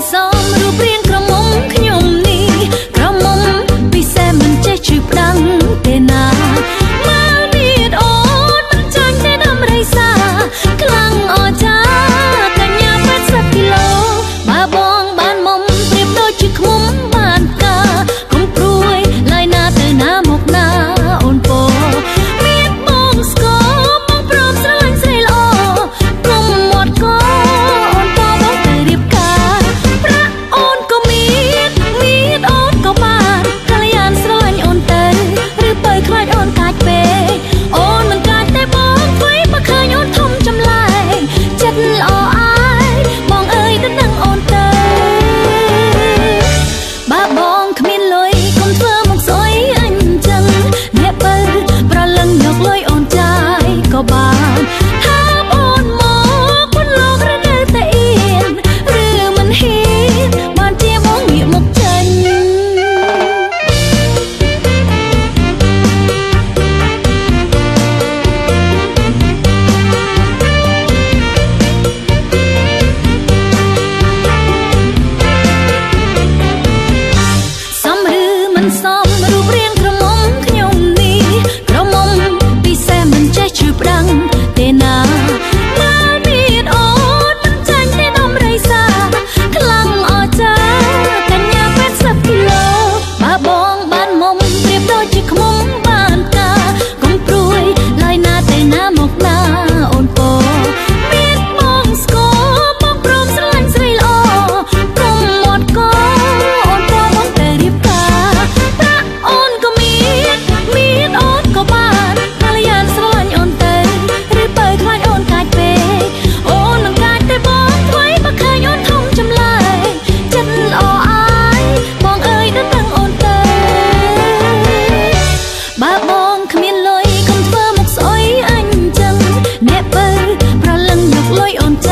so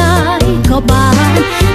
ายก็บาน